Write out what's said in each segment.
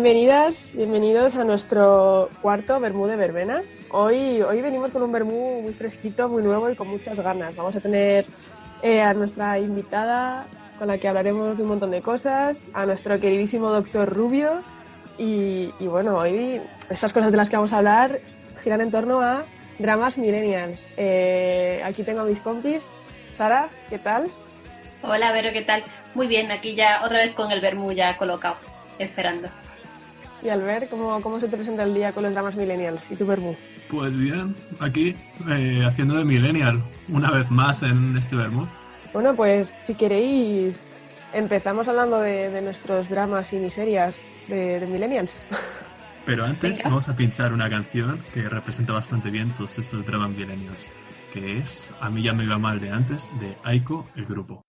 Bienvenidas, bienvenidos a nuestro cuarto Bermú de Verbena. Hoy, hoy venimos con un Bermú muy fresquito, muy nuevo y con muchas ganas. Vamos a tener eh, a nuestra invitada con la que hablaremos de un montón de cosas, a nuestro queridísimo doctor Rubio y, bueno, hoy estas cosas de las que vamos a hablar giran en torno a dramas millennials. Eh, aquí tengo a mis compis. Sara, ¿qué tal? Hola, Vero, ¿qué tal? Muy bien, aquí ya otra vez con el Bermú ya colocado, esperando. Y Albert, ¿cómo, cómo se te presenta el día con los dramas millennials y tu Bermú? Pues bien, aquí eh, haciendo de millennial una vez más en este Bermú. Bueno, pues si queréis, empezamos hablando de, de nuestros dramas y miserias de, de millennials. Pero antes Venga. vamos a pinchar una canción que representa bastante bien todos estos dramas millennials, que es A mí ya me iba mal de antes, de Aiko, el grupo.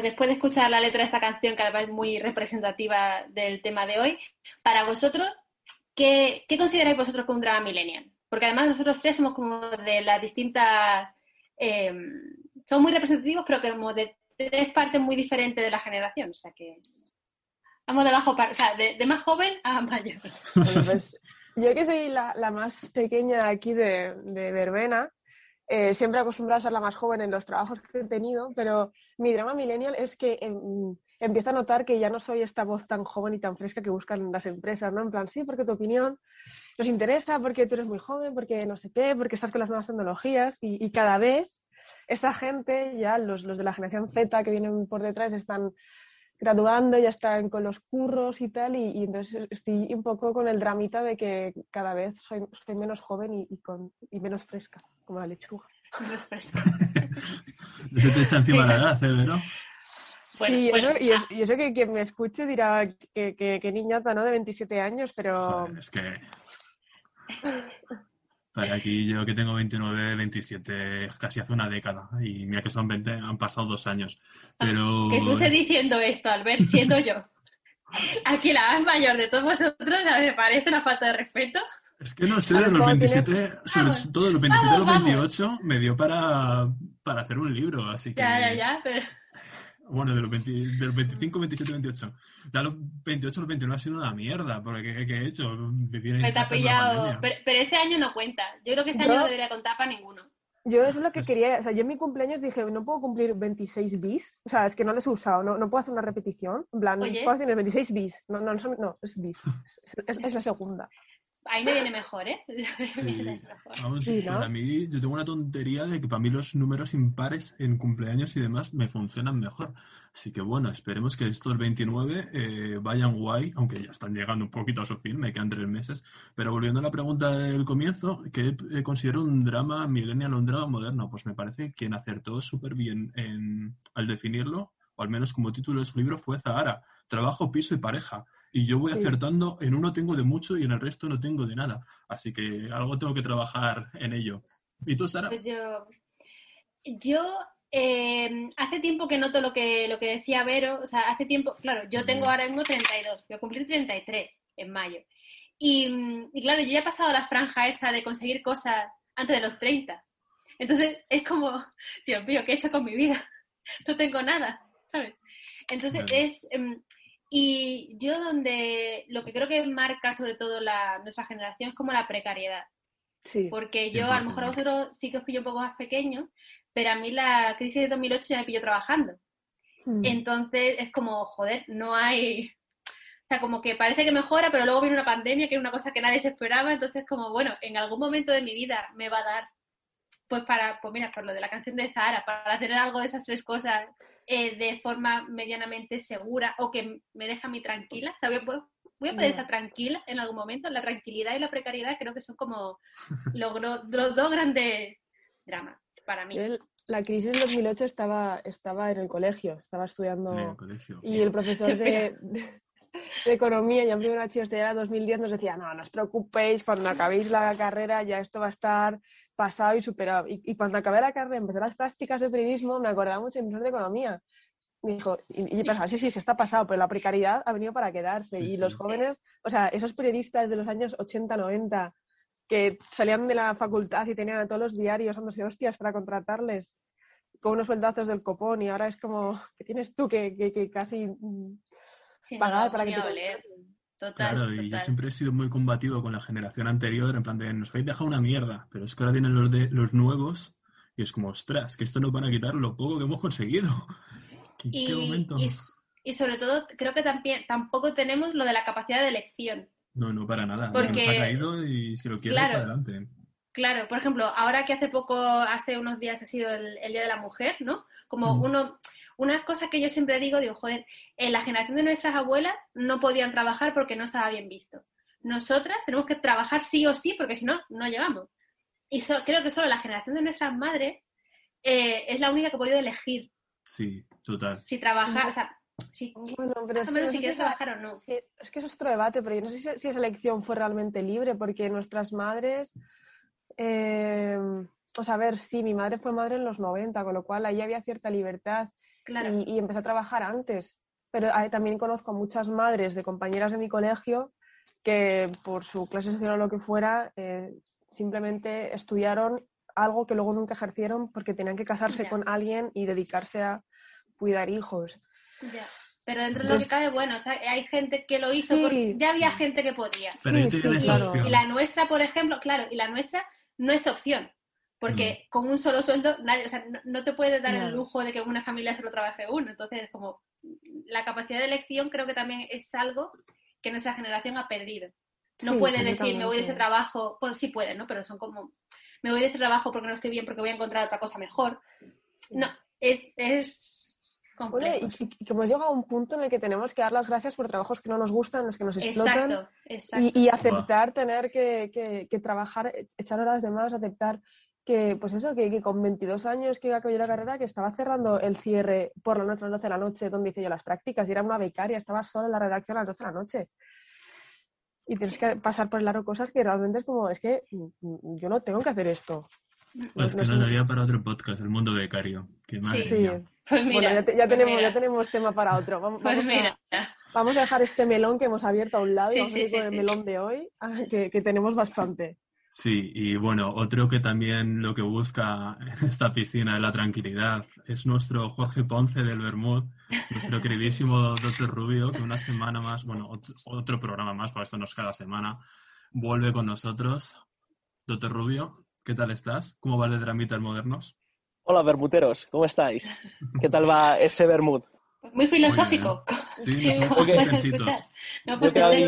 Pues después de escuchar la letra de esta canción, que además es muy representativa del tema de hoy, para vosotros, ¿qué, qué consideráis vosotros como un drama millennial? Porque además nosotros tres somos como de las distintas... eh, somos muy representativos, pero como de tres partes muy diferentes de la generación. O sea que... Vamos de bajo, o sea, de, más joven a mayor. Pues, yo que soy la, la más pequeña aquí de, de Verbena, eh, siempre acostumbrada a ser la más joven en los trabajos que he tenido, pero mi drama millennial es que em, empiezo a notar que ya no soy esta voz tan joven y tan fresca que buscan las empresas, ¿no? En plan, sí, porque tu opinión nos interesa, porque tú eres muy joven, porque no sé qué, porque estás con las nuevas tecnologías y, y cada vez esa gente, ya los, los de la generación Z que vienen por detrás, están graduando, ya están con los curros y tal, y, y entonces estoy un poco con el dramita de que cada vez soy, soy menos joven y, y con, y menos fresca, como la lechuga. No es fresco. No se te echa encima la edad, ¿eh, Vero? Bueno, y, bueno, eso, y, es- y eso que quien me escuche dirá que, que, que niñata, ¿no? De 27 años, pero Joder, es que... Aquí yo que tengo 29, 27, casi hace una década. Y mira que son 20, han pasado dos años. Pero... que tú estés diciendo esto, Albert, siendo yo. Aquí la más mayor de todos vosotros, me parece una falta de respeto. Es que no sé, de los ¿cómo 27, sobre Vamos, todo de los 27 a los vamos, vamos. 28, me dio para, para hacer un libro, así que... Ya, ya, ya, pero Bueno, de los, 20 de los 25, 27, 28. Ya los 28, los 29 ha sido una mierda, porque ¿qué, qué he hecho? Vivir en Me te ha casa pillado. Pero, pero ese año no cuenta. Yo creo que este Yo- año no debería contar para ninguno. Yo eso es lo que quería, o sea, yo en mi cumpleaños dije, no puedo cumplir 26 bis, o sea, es que no les he usado, no, no puedo hacer una repetición, en plan, Oye. ¿cuántos tienes? 26 bis, no, no, no, son- no, es bis, es, es- es la segunda. Ahí me viene mejor, ¿eh? Sí, vamos, Sí, ¿no? para mí, yo tengo una tontería de que para mí los números impares en cumpleaños y demás me funcionan mejor. Así que bueno, esperemos que estos 29 eh, vayan guay, aunque ya están llegando un poquito a su fin, me quedan tres meses. Pero volviendo a la pregunta del comienzo, ¿qué eh, considero un drama millennial o un drama moderno? Pues me parece que quien acertó súper bien en- al definirlo, o al menos como título de su libro, fue Zahara, trabajo, piso y pareja. Y yo voy Sí. acertando, en uno tengo de mucho y en el resto no tengo de nada. Así que algo tengo que trabajar en ello. ¿Y tú, Sara? Pues yo, yo eh, hace tiempo que noto lo que, lo que decía Vero, o sea, hace tiempo, claro, yo tengo ahora mismo 32, voy a cumplir 33 en mayo. Y, mm, y claro, yo ya he pasado la franja esa de conseguir cosas antes de los 30. Entonces es como, Dios mío, ¿qué he hecho con mi vida? No tengo nada, ¿sabes? Entonces es... y yo donde lo que creo que marca sobre todo la, nuestra generación es como la precariedad. Sí, Porque yo, a lo mejor a 100%. vosotros sí que os pillo un poco más pequeños, pero a mí la crisis de 2008 ya me pilló trabajando. Mm. Entonces es como, joder, no hay... O sea, como que parece que mejora, pero luego viene una pandemia, que es una cosa que nadie se esperaba. Entonces, como, bueno, en algún momento de mi vida me va a dar, pues para, pues mira, por lo de la canción de Zahara, para tener algo de esas tres cosas eh, de forma medianamente segura o que me deja a mí tranquila. O sea, voy a, poder- voy a poder estar tranquila en algún momento. La tranquilidad y la precariedad creo que son como los, los dos grandes dramas para mí. Yo la crisis del 2008 estaba, estaba en el colegio, estaba estudiando... En el colegio. Y el profesor de, de- de economía, ya en primero bachillerato 2010, nos decía, no, no os preocupéis, cuando acabéis la carrera ya esto va a estar pasado y superado. Y, y cuando acabé la carrera, empecé las prácticas de periodismo, me acordaba mucho del profesor de economía. Me dijo, y, y yo pensaba, sí, sí, sí, está pasado, pero la precariedad ha venido para quedarse. Sí, y sí, los sí. jóvenes, o sea, esos periodistas de los años 80, 90, que salían de la facultad y tenían a todos los diarios dándose hostias para contratarles con unos sueldazos del copón y ahora es como, ¿qué tienes tú que, que, que casi pagar no, para que te? Total, Claro, y yo siempre he sido muy combativo con la generación anterior, en plan de nos habéis dejado una mierda, pero es que ahora vienen los de los nuevos y es como, ostras, que esto nos van a quitar lo poco que hemos conseguido. ¿Qué, qué Y, momento? y sobre todo, creo que también tampoco tenemos lo de la capacidad de elección. No, no, para nada. Porque- Nos ha caído y si lo quieres, Claro. adelante. Claro, por ejemplo, ahora que hace poco, hace unos días ha sido el, el Día de la Mujer, ¿no? Como Mm. uno, una cosa que yo siempre digo, digo, joder, en la generación de nuestras abuelas no podían trabajar porque no estaba bien visto. Nosotras tenemos que trabajar sí o sí porque si no, no llegamos. Y so- creo que solo la generación de nuestras madres eh, es la única que ha podido elegir Sí, total. si trabajar, o sea, si, Bueno, pero más es o que no si quieres trabajar o no. sí, es que eso es otro debate, pero yo no sé si, si esa elección fue realmente libre, porque nuestras madres, eh, o sea, a ver, sí, mi madre fue madre en los 90, con lo cual ahí había cierta libertad Claro. y, y empecé a trabajar antes. Pero ahí también conozco a muchas madres de compañeras de mi colegio que por su clase social o lo que fuera, eh, simplemente estudiaron algo que luego nunca ejercieron porque tenían que casarse Ya. con alguien y dedicarse a cuidar hijos. Ya. Pero dentro de lo que cabe, bueno, o sea, hay gente que lo hizo, Sí, porque ya había sí. gente que podía. Pero Sí. Y la nuestra, por ejemplo, claro, y la nuestra no es opción. Porque con un solo sueldo, nadie, o sea, no, no te puedes dar el lujo de que una familia solo trabaje uno. Entonces, como la capacidad de elección creo que también es algo que nuestra generación ha perdido. No Sí, puede decir, me voy de ese trabajo, bueno, sí puede, ¿no? Pero son como, me voy de ese trabajo porque no estoy bien, porque voy a encontrar otra cosa mejor. No, es, es Bueno, complejo. y, y- y que hemos llegado a un punto en el que tenemos que dar las gracias por trabajos que no nos gustan, los que nos explotan, Exacto, exacto. y, y aceptar tener que, que- que trabajar, echar horas de más, aceptar que, pues eso, que, que con 22 años que acabé la carrera, que estaba cerrando el cierre por la noche a las 12 de la noche, donde hice yo las prácticas, y era una becaria, estaba sola en la redacción a las 12 de la noche. Y tienes que pasar por el largo cosas que realmente es como, es que mm, mm, yo no tengo que hacer esto. Pues no que daría para otro podcast, el mundo becario. Que madre Sí. mía. Pues mira, bueno, ya, te- ya pues tenemos, mira, ya tenemos tema para otro. Vamos, pues vamos a- mira. Vamos a dejar este melón que hemos abierto a un lado y Sí, vamos sí, a ir sí, con el sí. melón de hoy, que, que tenemos bastante. Sí, y bueno, otro que también lo que busca en esta piscina es la tranquilidad es nuestro Jorge Ponce del Bermud, nuestro queridísimo Doctor Rubio, que una semana más, bueno, ot- otro programa más, para esto nos cada semana, vuelve con nosotros. Doctor Rubio, ¿qué tal estás? ¿Cómo va el de Dramitas Modernos? Hola, bermuteros, ¿cómo estáis? ¿Qué tal va ese bermud? Muy filosófico. Sí, Sí. No, pues hay,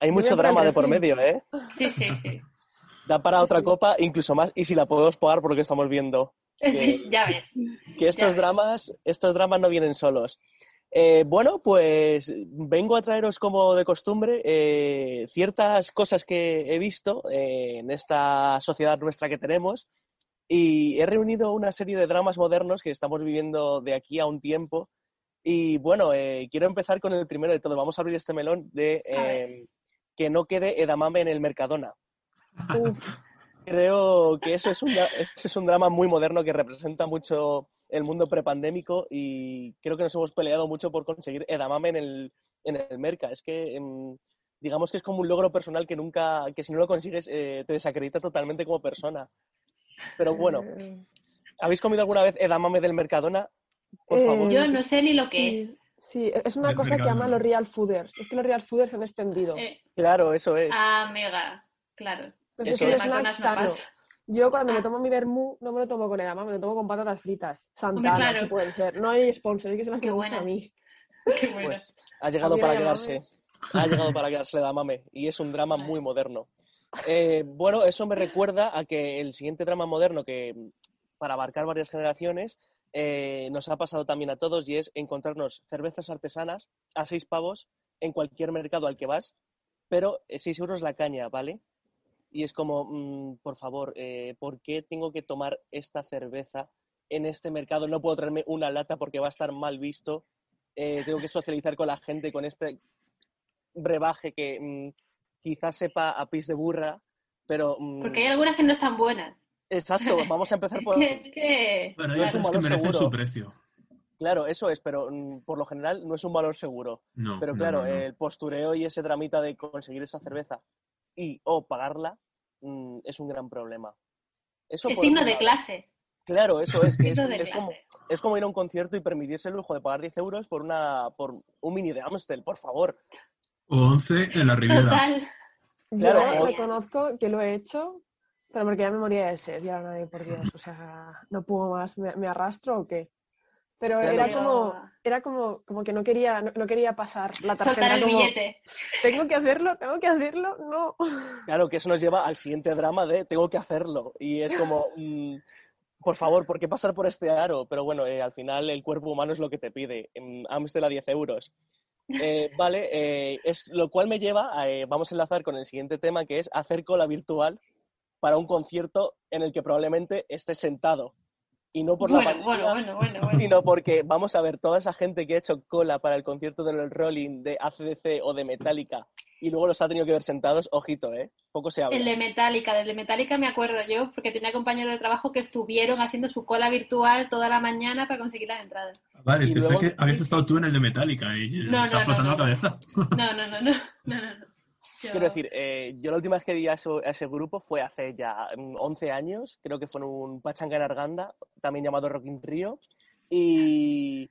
hay mucho drama de por medio, ¿eh? Sí, sí, sí. Da para otra copa, incluso más, y si la podemos pagar por lo que estamos viendo. Sí, ya ves. Que estos ves. dramas, estos dramas no vienen solos. Eh, bueno, pues vengo a traeros como de costumbre eh, ciertas cosas que he visto eh, en esta sociedad nuestra que tenemos y he reunido una serie de dramas modernos que estamos viviendo de aquí a un tiempo y bueno, quiero empezar con el primero de todo. Vamos a abrir este melón de que no quede edamame en el Mercadona. Uf, Creo que eso es, un, dra- eso es un drama muy moderno que representa mucho el mundo prepandémico y creo que nos hemos peleado mucho por conseguir edamame en el, en el merca. Es que em, digamos que es como un logro personal que nunca, que si no lo consigues eh, te desacredita totalmente como persona. Pero bueno, ¿habéis comido alguna vez edamame del Mercadona? Por Eh, favor. Yo no sé ni lo que sí, es. Sí, es una cosa que llaman los real fooders. Es que los real fooders se han extendido. Eh, Claro, eso es. ah, mega, claro. Entonces, eso es de un snack sano. Yo cuando me Ah. tomo mi vermú no me lo tomo con edamame, me lo tomo con patatas fritas. Santana, claro. si pueden ser. No hay sponsor, que son las que Qué me gustan a mí. Qué bueno. Pues ha llegado para me quedarse. Ha llegado para quedarse el Damame. Y es un drama muy moderno. Eh, bueno, eso me recuerda a que el siguiente drama moderno, que para abarcar varias generaciones, eh, nos ha pasado también a todos y es encontrarnos cervezas artesanas a seis pavos en cualquier mercado al que vas, pero eh, seis euros la caña, ¿vale? Y es como, mm, por favor, eh, ¿por qué tengo que tomar esta cerveza en este mercado? No puedo traerme una lata porque va a estar mal visto. Eh, tengo que socializar con la gente con este brebaje que mm, quizás sepa a pis de burra, pero... mm, Porque hay algunas que no están buenas. Exacto, vamos a empezar por... Bueno, hay un que valor merecen seguro. su precio. Claro, eso es, pero mm, por lo general no es un valor seguro. No, Pero no, claro, no, no. el postureo y ese dramita de conseguir esa cerveza y o pagarla mm, es un gran problema. Eso Es signo de clase. Claro, eso es. que es, como, es como ir a un concierto y permitirse el lujo de pagar 10 euros por, una, por un mini de Amstel, por favor. O 11 en la Riviera. Total. Claro, Yo o- reconozco que lo he hecho, pero porque ya me moría de sed, ya no, por Dios, o sea, no puedo más, ¿me, me arrastro o qué? Pero Claro. era como, era como, como que no quería, no, no quería pasar la tarjeta. Soltar el como, billete. Tengo que hacerlo, tengo que hacerlo, no. Claro, que eso nos lleva al siguiente drama de tengo que hacerlo. Y es como, mm, por favor, ¿por qué pasar por este aro? Pero bueno, eh, al final el cuerpo humano es lo que te pide. En Amstel a 10 euros. Eh, vale, eh, es, lo cual me lleva, a, eh, vamos a enlazar con el siguiente tema, que es hacer cola virtual para un concierto en el que probablemente estés sentado. Y no por la Bueno, pandemia, bueno, bueno, bueno, bueno. sino porque vamos a ver toda esa gente que ha hecho cola para el concierto del Rolling de ACDC o de Metallica y luego los ha tenido que ver sentados, ojito, ¿eh? Poco se habla. El de Metallica, del de Metallica me acuerdo yo, porque tenía compañeros de trabajo que estuvieron haciendo su cola virtual toda la mañana para conseguir las entradas. Vale, Y pensé luego- que habías estado tú en el de Metallica y No, no, flotando no. la cabeza. No, no, no, no, no, no, no. Yo- Quiero decir, eh, yo la última vez que vi a, eso- a ese grupo fue hace ya mm, 11 años, creo que fue en un Pachanga en Arganda, también llamado Rock in Rio, y,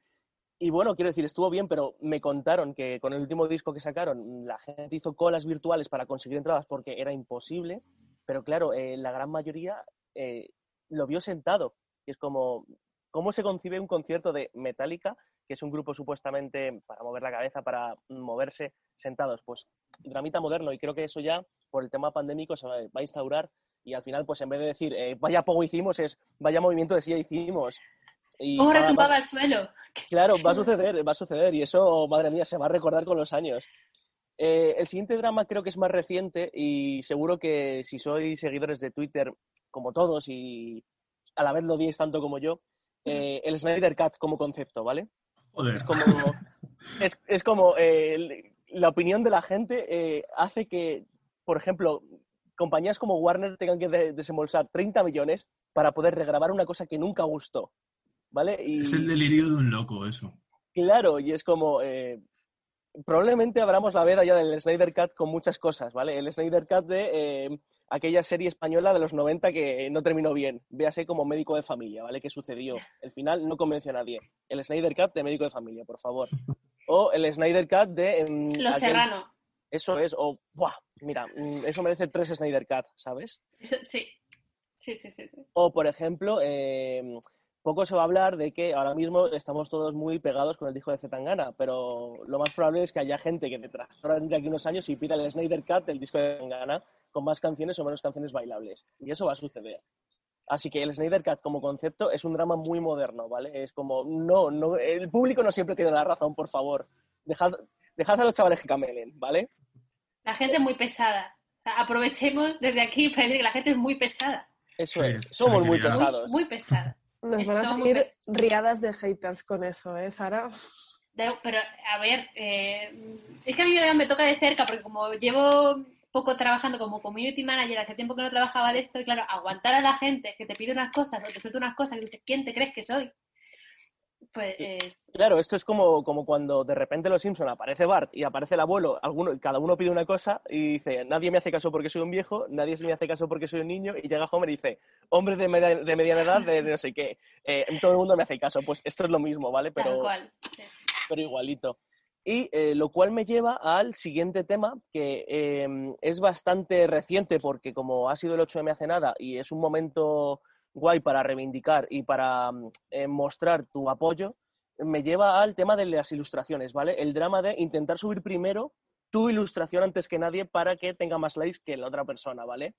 y bueno, quiero decir, estuvo bien, pero me contaron que con el último disco que sacaron, la gente hizo colas virtuales para conseguir entradas porque era imposible, pero claro, eh, la gran mayoría eh, lo vio sentado, y es como, ¿cómo se concibe un concierto de Metallica, que es un grupo supuestamente para mover la cabeza, para moverse sentados? Pues dramita moderno y creo que eso ya por el tema pandémico se va a instaurar y al final pues en vez de decir eh, vaya poco hicimos es vaya movimiento de silla hicimos y ¿Cómo va- el suelo? claro va a suceder va a suceder y eso madre mía se va a recordar con los años Eh, el siguiente drama creo que es más reciente y seguro que si sois seguidores de Twitter como todos y a la vez lo odiéis tanto como yo eh, el Snyder Cut como concepto vale Joder. es como, es, es como eh, la opinión de la gente eh, hace que, por ejemplo, compañías como Warner tengan que de- desembolsar 30 millones para poder regrabar una cosa que nunca gustó. ¿Vale? Y Es el delirio de un loco, eso. claro, y es como. eh, probablemente abramos la veda ya del Snyder Cut con muchas cosas, ¿vale? El Snyder Cut de eh, aquella serie española de los 90 que no terminó bien. Véase como médico de familia, ¿vale? ¿Qué sucedió? El final no convenció a nadie. El Snyder Cut de médico de familia, por favor. O el Snyder Cut de... em, Los aquel- Serrano. Eso es, o... Buah, mira, mm, eso merece tres Snyder Cut, ¿sabes? Sí. Sí, sí, sí. sí. O, por ejemplo, eh, poco se va a hablar de que ahora mismo estamos todos muy pegados con el disco de Zetangana, pero lo más probable es que haya gente que detrás, de aquí unos años y pida el Snyder Cut del disco de Zetangana con más canciones o menos canciones bailables. Y eso va a suceder. Así que el Snyder Cut como concepto es un drama muy moderno, ¿vale? Es como, no, no, el público no siempre tiene la razón, por favor. Dejad, dejad a los chavales que camelen, ¿vale? La gente es muy pesada. Aprovechemos desde aquí para decir que la gente es muy pesada. Eso Sí, es. Somos muy tranquilidad. Muy, pesados. muy pesada. Nos van a salir riadas de haters con eso, ¿eh, Sara? De- Pero, a ver, eh, es que a mí me toca de cerca porque como llevo poco trabajando como community manager, hace tiempo que no trabajaba de esto, y claro, aguantar a la gente que te pide unas cosas o te suelta unas cosas y dices, ¿quién te crees que soy? Pues es- Claro, esto es como, como cuando de repente los Simpson aparece Bart y aparece el abuelo, alguno, cada uno pide una cosa y dice, nadie me hace caso porque soy un viejo, nadie me hace caso porque soy un niño, y llega Homer y dice, hombre de, media- de mediana edad, de no sé qué, eh, todo el mundo me hace caso. Pues esto es lo mismo, ¿vale? tal Pero, cual. Sí. pero igualito. Y eh, lo cual me lleva al siguiente tema, que eh, es bastante reciente porque como ha sido el 8M hace nada y es un momento guay para reivindicar y para mm, eh, mostrar tu apoyo, me lleva al tema de las ilustraciones, ¿vale? El drama de intentar subir primero tu ilustración antes que nadie para que tenga más likes que la otra persona, ¿vale?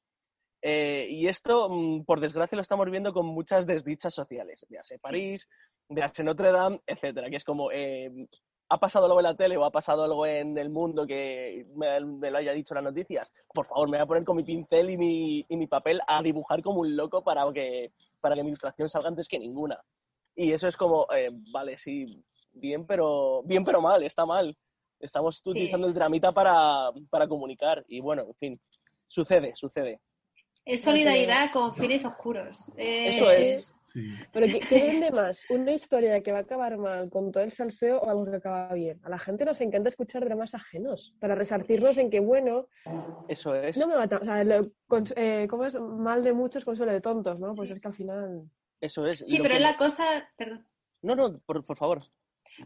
Eh, y esto, mm, por desgracia, lo estamos viendo con muchas desdichas sociales. Véase París, véase Notre Dame, etcétera, que es como, eh, ¿ha pasado algo en la tele o ha pasado algo en el mundo que me, me lo haya dicho las noticias? Por favor, me voy a poner con mi pincel y mi, y mi papel a dibujar como un loco para que, para que mi ilustración salga antes que ninguna. Y eso es como, eh, vale, sí, bien pero, bien pero mal, está mal. Estamos utilizando el dramita para, para comunicar y bueno, en fin, sucede, sucede. Es solidaridad con fines oscuros. Eh, Eso es. Sí. Pero ¿qué, qué vende más? ¿Una historia que va a acabar mal con todo el salseo o algo que acaba bien? A la gente nos encanta escuchar dramas ajenos para resarcirnos en que, bueno, Eso es. no me va tan... O sea, lo- cons- eh, ¿cómo es? Mal de muchos, consuelo de tontos, ¿no? Pues Sí. es que al final... Eso es. Sí, pero que- es la cosa... Perdón. No, no, por, por favor.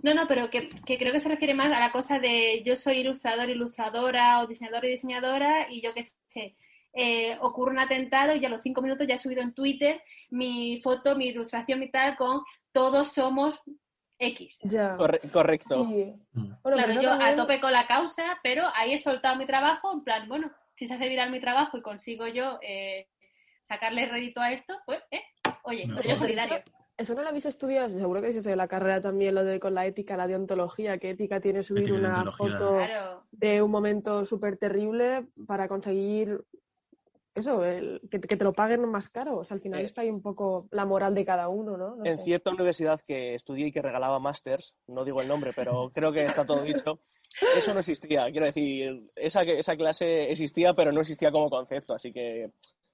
No, no, pero que, que creo que se refiere más a la cosa de yo soy ilustrador, ilustradora o diseñador y diseñadora y yo qué sé, eh, ocurre un atentado y a los cinco minutos ya he subido en Twitter mi foto, mi ilustración y tal con todos somos X. Ya. Corre- correcto. Sí. Mm. Bueno, claro, eso yo también- a tope con la causa, pero ahí he soltado mi trabajo en plan, bueno, si se hace viral mi trabajo y consigo yo eh, sacarle rédito a esto, pues, eh, oye, Mejor. yo solidario. Eso no lo habéis estudiado, seguro que habéis estudiado la carrera también, lo de con la ética, la deontología, qué ética tiene subir Ética una foto Claro. de un momento súper terrible para conseguir eso, el- que, que te lo paguen más caro. O sea, al final está ahí un poco la moral de cada uno, ¿no? No En sé. cierta universidad que estudié y que regalaba másters, no digo el nombre, pero creo que está todo dicho, eso no existía. Quiero decir, esa, esa clase existía, pero no existía como concepto, así que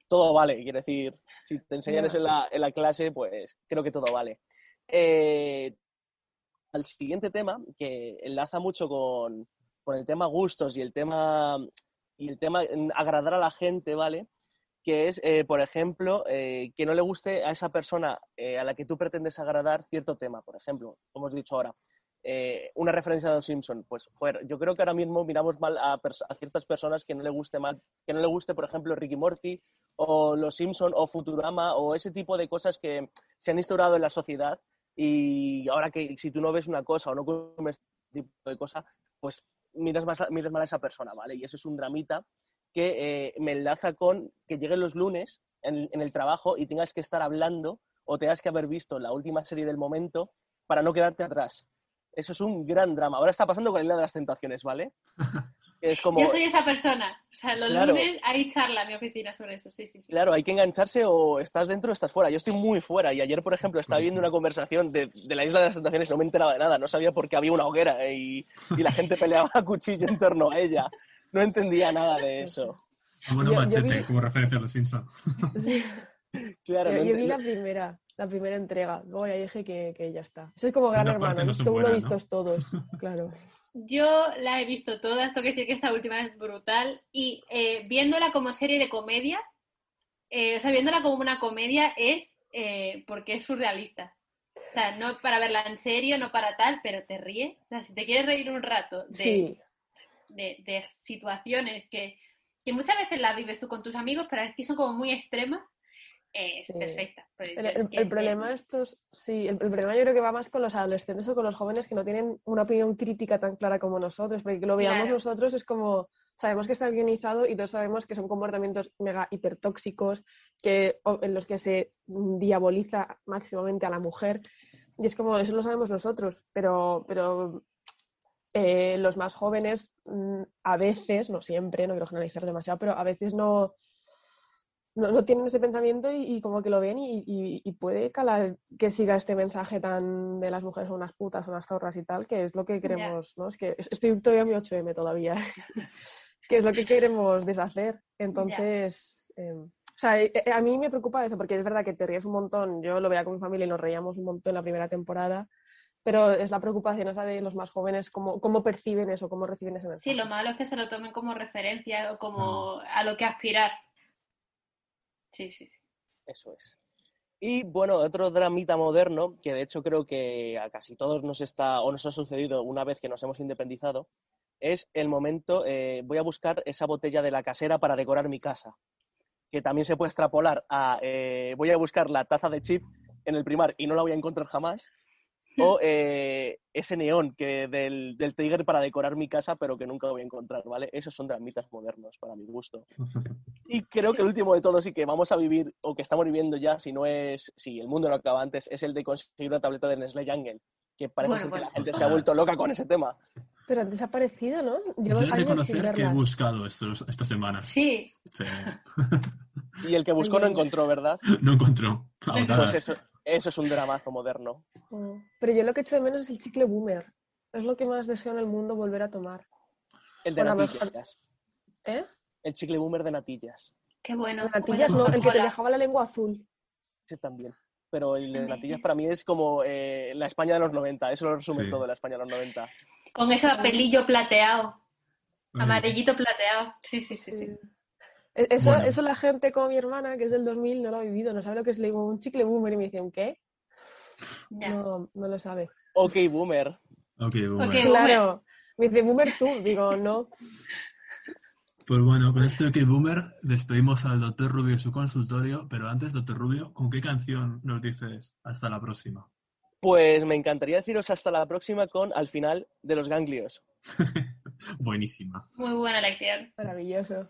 todo vale. Quiero decir, si te enseñan eso en la, en la clase, pues creo que todo vale. Eh, al siguiente tema, que enlaza mucho con, con el tema gustos y el tema, y el tema agradar a la gente, ¿vale? Que es, eh, por ejemplo, eh, que no le guste a esa persona eh, a la que tú pretendes agradar cierto tema, por ejemplo, como os he dicho ahora, una referencia a los Simpson, pues joder, yo creo que ahora mismo miramos mal a, ciertas personas que no le guste mal, que no le guste, por ejemplo, Ricky Morty o los Simpson o Futurama o ese tipo de cosas que se han instaurado en la sociedad y ahora que si tú no ves una cosa o no comes ese tipo de cosa, pues miras, más miras mal a esa persona, ¿vale? Y eso es un dramita que eh, me enlaza con que lleguen los lunes en, en el trabajo y tengas que estar hablando o tengas que haber visto la última serie del momento para no quedarte atrás. Eso es un gran drama. Ahora está pasando con la isla de las tentaciones, ¿vale? Es como, Yo soy esa persona. O sea, los Claro. lunes hay charla en mi oficina sobre eso. Sí, sí, sí. claro, hay que engancharse o estás dentro o estás fuera. Yo estoy muy fuera y ayer, por ejemplo, estaba viendo una conversación de, de la isla de las tentaciones, no me enteraba de nada, no sabía por qué había una hoguera y, y la gente peleaba a cuchillo en torno a ella. No entendía nada de eso. Bueno, Yo- yo machete, vi- como referencia a los Simpsons. Sí. Claro, Yo, no yo vi la primera, la primera entrega. Luego ya dije que, que ya está. Eso es como Gran Una Hermano, no visto uno, ¿no? todos. Claro. Yo la he visto todas, tengo que decir que esta última es brutal. Y eh, viéndola como serie de comedia, eh, o sea, viéndola como una comedia es eh, porque es surrealista. O sea, no para verla en serio, no para tal, pero te ríes. O sea, si te quieres reír un rato de, Sí, de, de situaciones que, que muchas veces las vives tú con tus amigos, pero que son como muy extremas, eh, es Sí. perfecta. Pues El, el- el problema estos, sí, el, el problema yo creo que va más con los adolescentes o con los jóvenes que no tienen una opinión crítica tan clara como nosotros, porque que lo veamos Claro. nosotros es como, sabemos que está guionizado y todos sabemos que son comportamientos mega hipertóxicos, que, en los que se diaboliza máximamente a la mujer, y es como, eso lo sabemos nosotros, pero, pero eh, los más jóvenes mm, a veces, no siempre, no quiero generalizar demasiado, pero a veces no, no, no tienen ese pensamiento y, y como que lo ven y, y- y puede calar que siga este mensaje tan de las mujeres son unas putas, unas zorras y tal, que es lo que queremos, ¿no? Es que es- estoy todavía en mi 8M todavía, que es lo que queremos deshacer. Entonces, eh, o sea, eh, eh, a mí me preocupa eso, porque es verdad que te ríes un montón, yo lo veía con mi familia y nos reíamos un montón en la primera temporada, pero es la preocupación esa de los más jóvenes, cómo, cómo perciben eso, cómo reciben ese mensaje. Sí, lo malo es que se lo tomen como referencia o como a lo que aspirar. Sí, sí, sí. Eso es. Y bueno, otro dramita moderno, que de hecho creo que a casi todos nos está o nos ha sucedido una vez que nos hemos independizado, es el momento, eh, voy a buscar esa botella de la casera para decorar mi casa, que también se puede extrapolar a, eh, voy a buscar la taza de chip en el primar y no la voy a encontrar jamás, o eh, ese neón que del, del Tiger para decorar mi casa, pero que nunca voy a encontrar, ¿vale? Esos son dramitas modernos para mi gusto. Y creo Sí. que el último de todos y que vamos a vivir, o que estamos viviendo ya, si no es, si el mundo no acaba antes, es el de conseguir una tableta de Nestlé Jungle, que parece Bueno, ser que la gente se ha vuelto loca con ese tema. Pero antes ha aparecido, ¿no? Yo Llevo he de reconocer que he buscado estos, estas semanas. Sí, Sí. Y el que buscó no encontró, ¿verdad? No encontró. Pues eso, eso es un dramazo moderno. Mm. Pero yo lo que echo de menos es el chicle boomer. Es lo que más deseo en el mundo volver a tomar. El de Bueno, natillas. ¿Eh? El chicle boomer de natillas. qué bueno. Natillas Como no, el que te dejaba la lengua azul. Ese también. Pero el de Sí. natillas para mí es como eh, la España de los 90. Eso lo resume Sí. todo, la España de los 90. Con ese papelillo plateado, amarillito plateado. Sí, sí, sí, sí. E- Eso, Bueno. eso la gente como mi hermana, que es del 2000, no lo ha vivido, no sabe lo que es. Le digo un chicle boomer y me dicen, ¿qué? No, no lo sabe. Ok, boomer. Ok. Ok. Claro. Me dice, boomer tú. Digo, no. Pues bueno, con este OK Boomer despedimos al doctor Rubio y su consultorio, pero antes, doctor Rubio, ¿con qué canción nos dices hasta la próxima? Pues me encantaría deciros hasta la próxima con Al final de los ganglios. Buenísima. Muy buena lección. Maravilloso.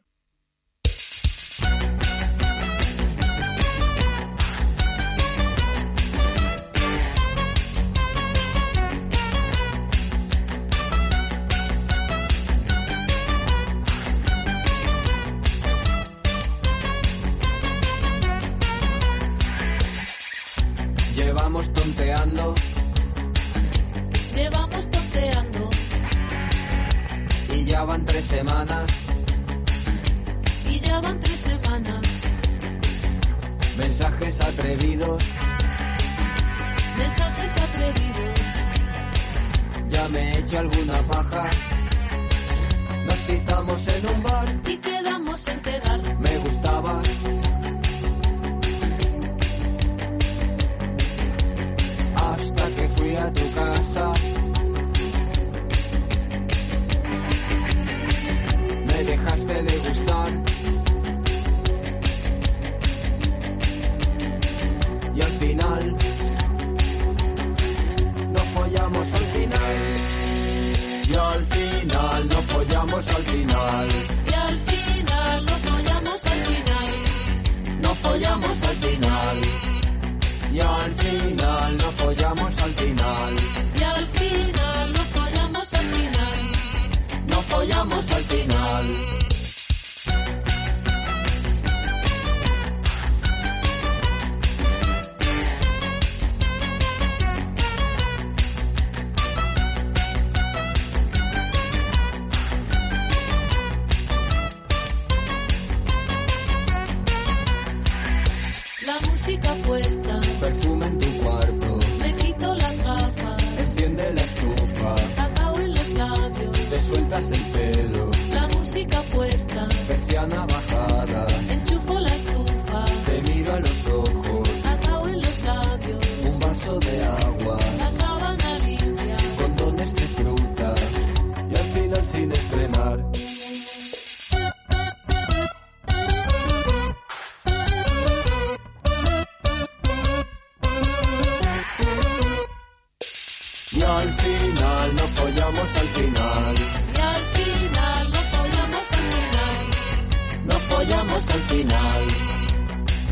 Llevamos tonteando Llevamos tonteando y ya van tres semanas. y ya van tres semanas. Mensajes atrevidos, Mensajes atrevidos. ya me he hecho alguna paja. Nos citamos en un bar, Y quedamos en quedar. me gustabas. fui a tu casa. Me dejaste de gustar. Y al final, nos follamos al final. Y al final, nos follamos al final. Y al final, no follamos al final. No follamos al final. Y al final nos follamos al final. Y al final nos follamos al final. Nos follamos al final. carnaval.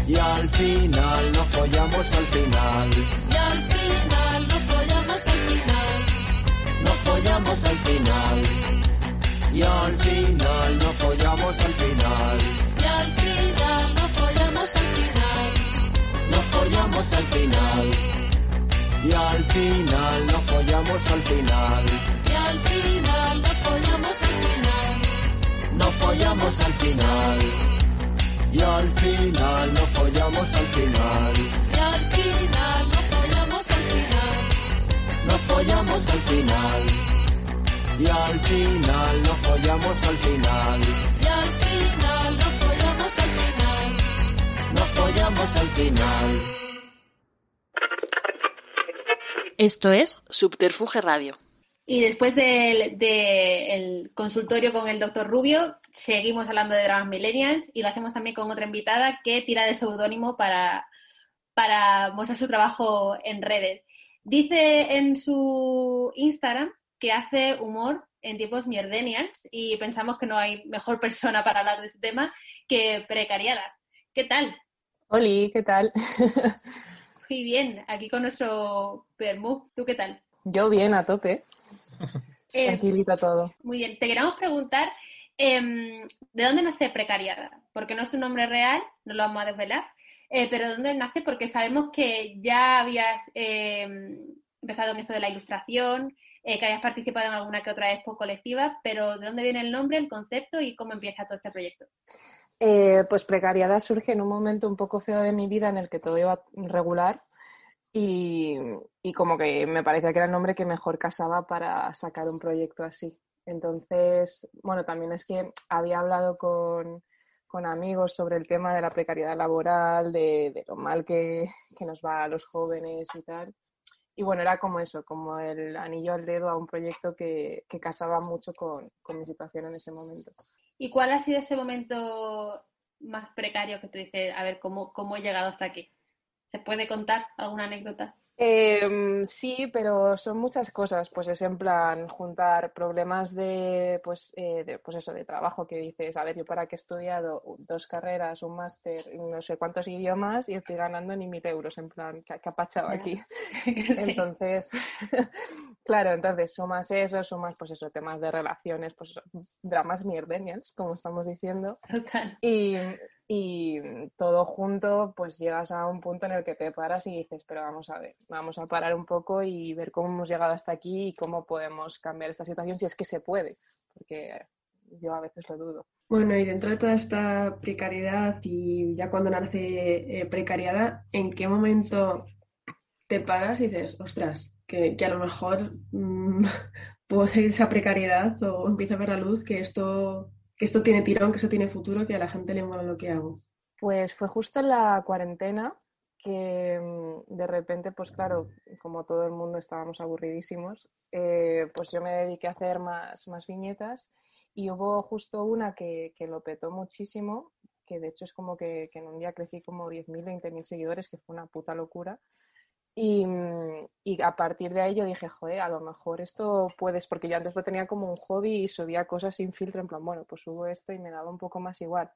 Y al final nos follamos al final, y al final nos follamos al final, nos follamos al final. Y al final nos follamos al final, y al final nos follamos al final, nos follamos al final. Y al final nos follamos al final, y al final nos follamos al final, nos follamos al final. Y al final nos follamos al final, y al final nos follamos al final, nos follamos al final. Y al final nos follamos al final, y al final nos follamos al final, nos follamos al final. Esto es Subterfuge Radio. Y después del del consultorio con el doctor Rubio, seguimos hablando de dramas millennials y lo hacemos también con otra invitada que tira de seudónimo para, para mostrar su trabajo en redes. Dice en su Instagram que hace humor en tiempos mierdenials y pensamos que no hay mejor persona para hablar de este tema que precariada. ¿Qué tal? Oli, ¿qué tal? Muy bien, aquí con nuestro Permú. ¿Tú qué tal? Yo bien, a tope. Eh, Tranquilita todo. Muy bien, te queríamos preguntar em, ¿de dónde nace Precariada? Porque no es tu nombre real, no lo vamos a desvelar, eh, pero ¿de dónde nace? Porque sabemos que ya habías em, empezado en esto de la ilustración, eh, que habías participado en alguna que otra expo colectiva, pero ¿de dónde viene el nombre, el concepto y cómo empieza todo este proyecto? Eh, pues precariedad surge en un momento un poco feo de mi vida en el que todo iba regular y, y como que me parecía que era el nombre que mejor casaba para sacar un proyecto así. Entonces, bueno, también es que había hablado con, con amigos sobre el tema de la precariedad laboral, de, lo mal que, que nos va a los jóvenes y tal. Y bueno, era como eso, como el anillo al dedo a un proyecto que, que casaba mucho con, con mi situación en ese momento. ¿Y cuál ha sido ese momento más precario que tú dices, a ver, cómo, cómo he llegado hasta aquí? ¿Se puede contar alguna anécdota? Em, sí, pero son muchas cosas, pues es en plan juntar problemas de, pues, eh, de, pues eso, de trabajo que dices, a ver, yo para qué he estudiado dos carreras, un máster, no sé cuántos idiomas y estoy ganando ni mil euros, en plan, ¿qué, qué ha pachado aquí? Sí. Entonces, claro, entonces sumas eso, sumas pues eso, temas de relaciones, pues eso, dramas mierdenials, como estamos diciendo, Total. y, y todo junto, pues llegas a un punto en el que te paras y dices, pero vamos a ver, vamos a parar un poco y ver cómo hemos llegado hasta aquí y cómo podemos cambiar esta situación si es que se puede, porque yo a veces lo dudo. Bueno, y dentro de toda esta precariedad y ya cuando nace eh, ¿en qué momento te paras y dices, ostras, que, que a lo mejor mm, puedo salir esa precariedad o empiezo a ver la luz que esto, que esto tiene tirón, que esto tiene futuro, que a la gente le mola lo que hago? Pues fue justo en la cuarentena que mm, de repente, pues claro, como todo el mundo estábamos aburridísimos, eh, pues yo me dediqué a hacer más, más viñetas y hubo justo una que, que lo petó muchísimo, que de hecho es como que, que en un día crecí como 10.000, 20.000 seguidores, que fue una puta locura. Y, mm, y a partir de ahí yo dije, joder, a lo mejor esto puedes, porque yo antes lo tenía como un hobby y subía cosas sin filtro, en plan, bueno, pues subo esto y me daba un poco más igual.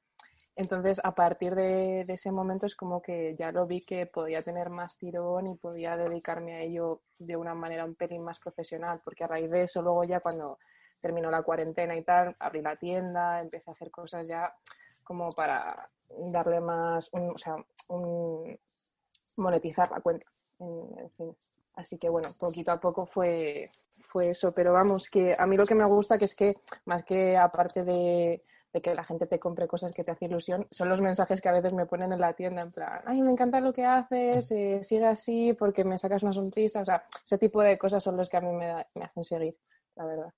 Entonces, a partir de, ese momento es como que ya lo vi que podía tener más tirón y podía dedicarme a ello de una manera un pelín más profesional, porque a raíz de eso luego ya cuando terminó la cuarentena y tal, abrí la tienda, empecé a hacer cosas ya como para darle más, un- o sea, un- monetizar la cuenta, en, en fin. Así que bueno, poquito a poco fue, fue eso, pero vamos, que a mí lo que me gusta que es que más que aparte de, de que la gente te compre cosas que te hace ilusión, son los mensajes que a veces me ponen en la tienda, en plan, ay, me encanta lo que haces, eh, sigue así porque me sacas una sonrisa, o sea, ese tipo de cosas son los que a mí me, da- me hacen seguir, la verdad.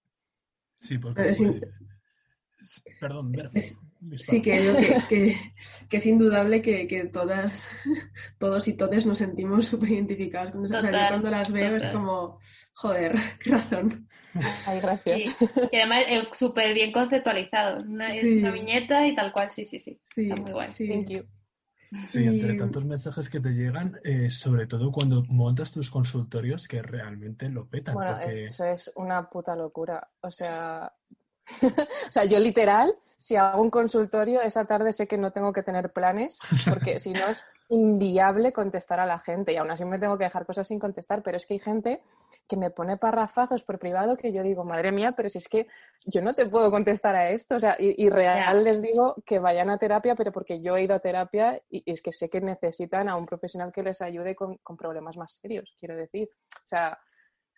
Sí, porque... Pero es in- pues, Perdón. Sí, que, que, que- que es indudable que, que todas, todos y todes nos sentimos súper identificados con eso. O sea, yo Total, cuando las veo es como, joder, qué razón. Ay, gracias. Sí. Y además eh, súper bien conceptualizado. Una, es Sí. una viñeta y tal cual, sí, sí, sí. Sí, Está muy guay. sí. Thank you. Sí, entre tantos mensajes que te llegan, eh, sobre todo cuando montas tus consultorios que realmente lo petan, Bueno, porque eso es una puta locura. O sea, o sea, yo literal, si hago un consultorio, esa tarde sé que no tengo que tener planes, porque si no es inviable contestar a la gente y aún así me tengo que dejar cosas sin contestar, pero es que hay gente que me pone parrafazos por privado que yo digo, madre mía, pero si es que yo no te puedo contestar a esto, o sea, y, real les digo que vayan a terapia, pero porque yo he ido a terapia y, y es que sé que necesitan a un profesional que les ayude con, con problemas más serios, quiero decir. O sea,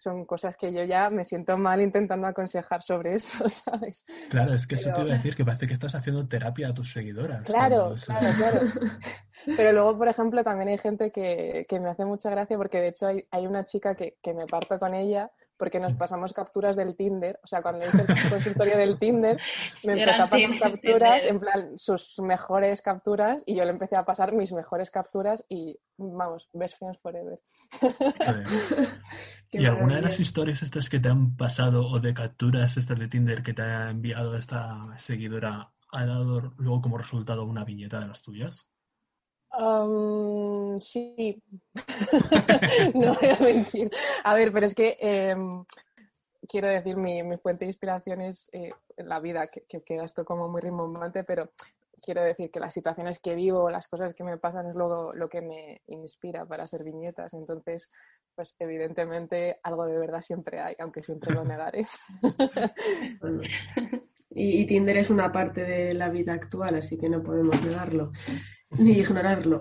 son cosas que yo ya me siento mal intentando aconsejar sobre eso, ¿sabes? claro, es que eso te iba a decir, que parece que estás haciendo terapia a tus seguidoras. Claro, claro, claro. Pero luego, por ejemplo, también hay gente que, que me hace mucha gracia porque de hecho hay, hay una chica que, que me parto con ella porque nos pasamos capturas del Tinder. O sea, cuando hice el consultorio del Tinder, me empezó a pasar Tinder. capturas, en plan, sus mejores capturas y yo le empecé a pasar mis mejores capturas y, vamos, best friends forever. ¿Y alguna de las historias estas que te han pasado o de capturas estas de Tinder que te ha enviado esta seguidora ha dado luego como resultado una viñeta de las tuyas? Um, sí, no voy a mentir. A ver, pero es que em, quiero decir, mi, mi fuente de inspiración es eh, la vida, que, que queda esto como muy rimbombante, pero quiero decir que las situaciones que vivo, las cosas que me pasan es luego lo que me inspira para hacer viñetas. Entonces, pues evidentemente algo de verdad siempre hay, aunque siempre lo negaré. Y Tinder es una parte de la vida actual, así que no podemos negarlo ni ignorarlo.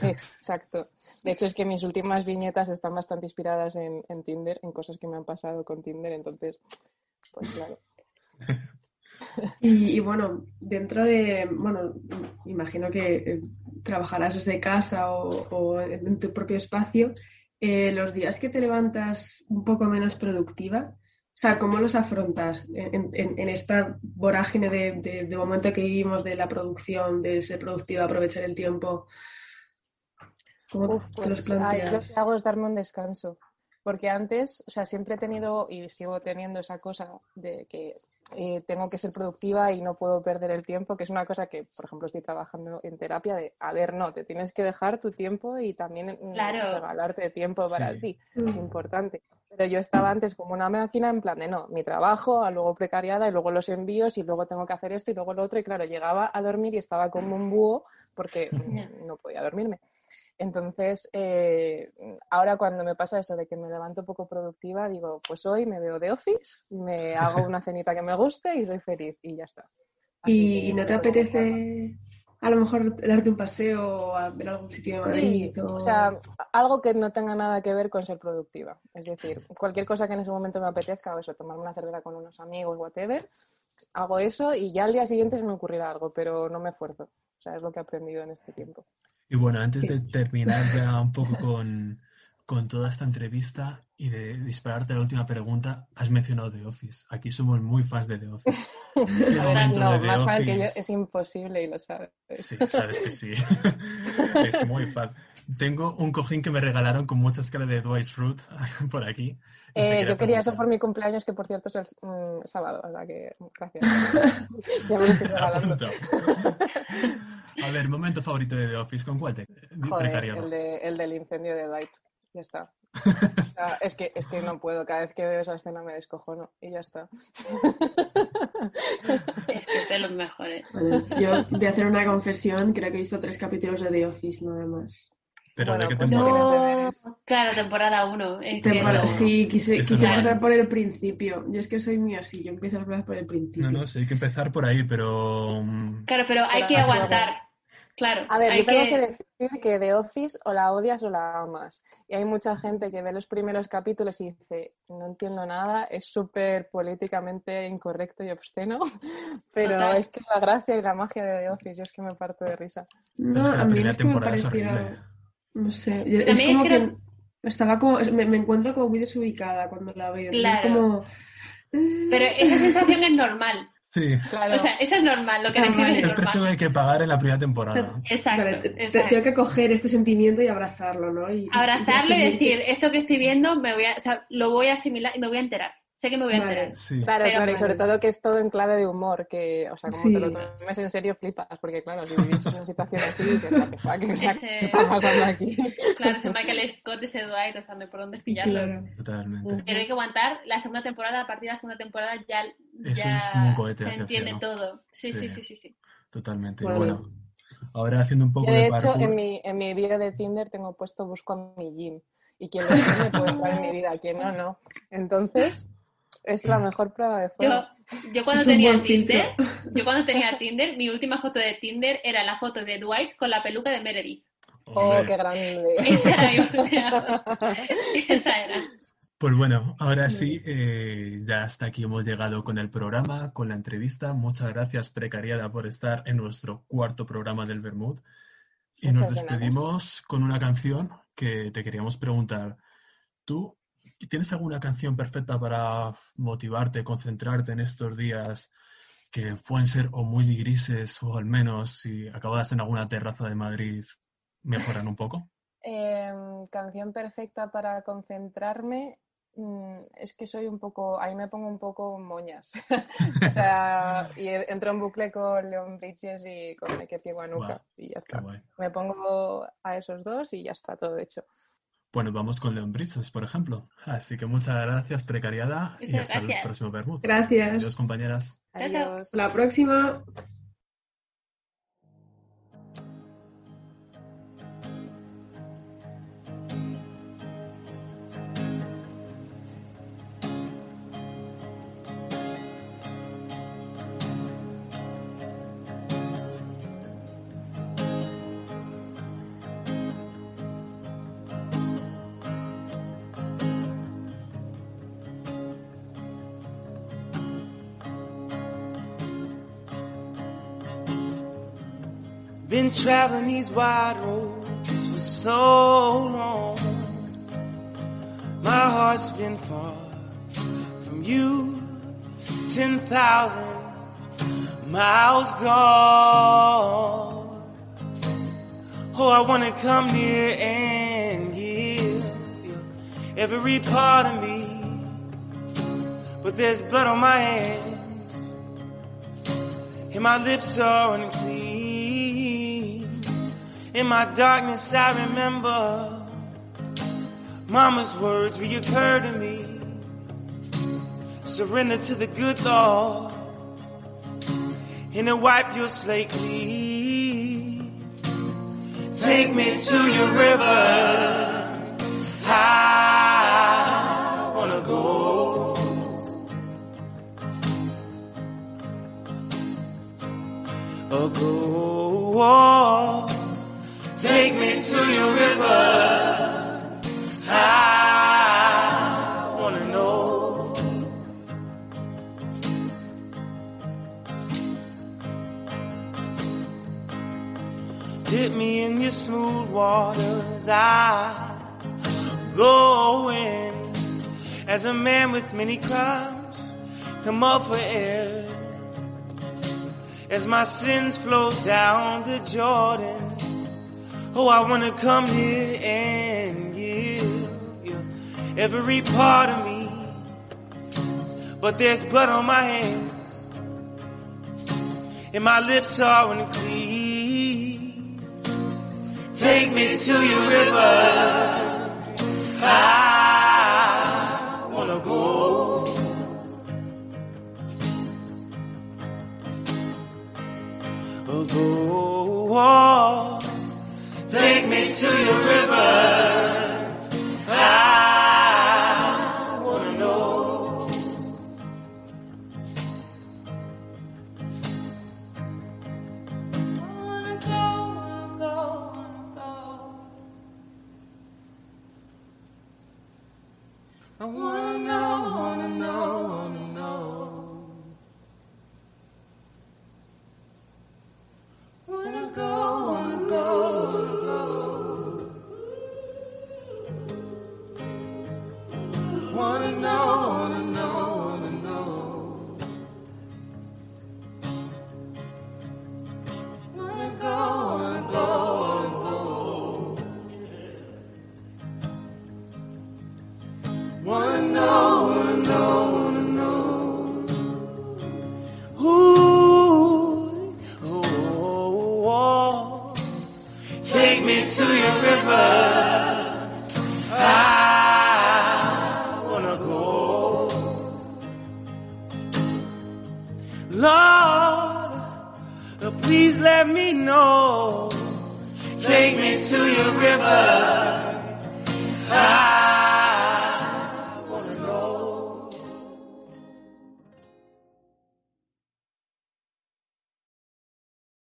Exacto. De hecho, es que mis últimas viñetas están bastante inspiradas en, en Tinder, en cosas que me han pasado con Tinder, entonces, pues claro. Y, y bueno, dentro de, bueno, imagino que eh, trabajarás desde casa o, o en tu propio espacio. eh, los días que te levantas un poco menos productiva, sea, ¿cómo los afrontas en, en- en esta vorágine de, de- de momento que vivimos de la producción, de ser productiva, aprovechar el tiempo? ¿Cómo Uf, te los pues ahí lo planteas? que hago es darme un descanso. Porque antes, o sea, siempre he tenido y sigo teniendo esa cosa de que eh, tengo que ser productiva y no puedo perder el tiempo, que es una cosa que, por ejemplo, estoy trabajando en terapia de, a ver, no, te tienes que dejar tu tiempo y también mm, Claro. regalarte tiempo para Sí. ti. Es importante. Pero yo estaba antes como una máquina en plan de no, mi trabajo, a luego precariada y luego los envíos y luego tengo que hacer esto y luego lo otro. Y claro, llegaba a dormir y estaba como un búho porque mm, no podía dormirme. Entonces, eh, ahora cuando me pasa eso de que me levanto poco productiva, digo, pues hoy me veo de office, me hago una cenita que me guste y soy feliz y ya está. Así ¿Y, no te apetece a lo mejor darte un paseo o a ver algún sitio de Madrid? Sí, o... o sea, algo que no tenga nada que ver con ser productiva. Es decir, cualquier cosa que en ese momento me apetezca, o eso, tomarme una cerveza con unos amigos, whatever, hago eso y ya al día siguiente se me ocurrirá algo, pero no me esfuerzo. O sea, es lo que he aprendido en este tiempo. Y bueno, antes de terminar ya un poco con, con toda esta entrevista y de dispararte la última pregunta, has mencionado The Office. Aquí somos muy fans de The Office. ¿Qué momento no, de The más fan que yo Office? es imposible y lo sabes. Sí, sabes que sí. es muy fan. Tengo un cojín que me regalaron con mucha escala de Dwight Schrute por aquí. Eh, yo quería eso por mi cumpleaños, que por cierto es el mm, sábado, o sea que gracias. ya me lo estoy regalando. Apunto. A ver, momento favorito de The Office, ¿con cuál te? Joder, el, de, el del incendio de Dwight. Ya está. O sea, es, que, es que no puedo, cada vez que veo esa escena me descojono y ya está. Es que es de los mejores. Bueno, yo voy a hacer una confesión, creo que he visto tres capítulos de The Office, nada más. Pero Bueno, de qué pues temporada. No, claro, temporada 1. Temporada- sí, quise, quise no. empezar por el principio. Yo es que soy muy así, yo empiezo las cosas por el principio. No, no, sí, hay que empezar por ahí, pero... mm, Claro, pero hay que aguantar. Claro, A ver, hay yo tengo que- que decir que The Office o la odias o la amas. Y hay mucha gente que ve los primeros capítulos y dice, no entiendo nada, es súper políticamente incorrecto y obsceno, pero Total. es que es la gracia y la magia de The Office, yo es que me parto de risa. No, es que la a mí primera es que me temporada es horrible. No sé, yo- es También como creo- que estaba como... Me, me encuentro como muy desubicada cuando la veo. Es Claro. como... Pero esa sensación es normal. Sí, Claro. O sea, eso es normal, lo que es el precio que hay que pagar en la primera temporada. Exacto, Vale, tengo que coger este sentimiento y abrazarlo, ¿no? Y, Abrazarlo y decir, esto que estoy viendo, me voy a, o sea, lo voy a asimilar y me voy a enterar. Sé que me voy a Vale. enterar. Sí. Claro, Pero claro, y sobre todo que es todo en clave de humor, que, o sea, como Sí. te lo tomes en serio, flipas, porque claro, si vivís en una situación así, dices, "What the fuck, o sea, Ese- ¿qué está pasando aquí? Claro, ese Michael Scott, ese Dwight, o sea, no hay por dónde pillarlo. Claro. Totalmente. Pero hay que aguantar la segunda temporada, a partir de la segunda temporada ya, Eso ya es como un cohete se entiende todo. Sí, sí, Sí. sí, sí, sí. Totalmente. Bueno. bueno, ahora haciendo un poco Yo, de de hecho, parkour. en mi, en mi bio de Tinder tengo puesto busco a mi gym. Y quien lo tiene puede entrar en mi vida, quien no, no. Entonces, es la mejor prueba de fuego. yo cuando tenía Tinder, filtro. yo cuando tenía Tinder, mi última foto de Tinder era la foto de Dwight con la peluca de Meredith. Oh, qué grande. Esa era mi última Esa era. Pues bueno, ahora sí, eh, ya hasta aquí hemos llegado con el programa, con la entrevista. Muchas gracias, Precariada, por estar en nuestro cuarto programa del Bermud. Y nos despedimos con una canción que te queríamos preguntar. ¿Tú tienes alguna canción perfecta para motivarte, concentrarte en estos días que pueden ser o muy grises o al menos si acabas en alguna terraza de Madrid mejoran un poco? Em, canción perfecta para concentrarme. mm, es que soy un poco, ahí me pongo un poco moñas. o sea, y entro en bucle con Leon Bridges y con Kiwanuka Guau, y ya está. Me pongo a esos dos y ya está todo hecho. Bueno, vamos con Leon Bridges, por ejemplo. Así que muchas gracias, Precariada, y hasta el próximo Bermud. Gracias. Adiós, compañeras. Adiós. La próxima. Been traveling these wide roads for so long. My heart's been far from you. Ten thousand miles gone. Oh, I wanna come near and give every part of me. But there's blood on my hands and my lips are unclean. In my darkness, I remember Mama's words reoccur to me. Surrender to the good Lord and to wipe your slate clean. Take me to your river. I wanna go. Go. Take me to your river. I wanna know. Dip me in your smooth waters. I go in as a man with many crimes. Come up for air as my sins flow down the Jordan. Oh, I wanna come here and give you every part of me. But there's blood on my hands, and my lips are unclean. Take me to your river. I wanna go. Oh, go. Oh, Take me to your river. I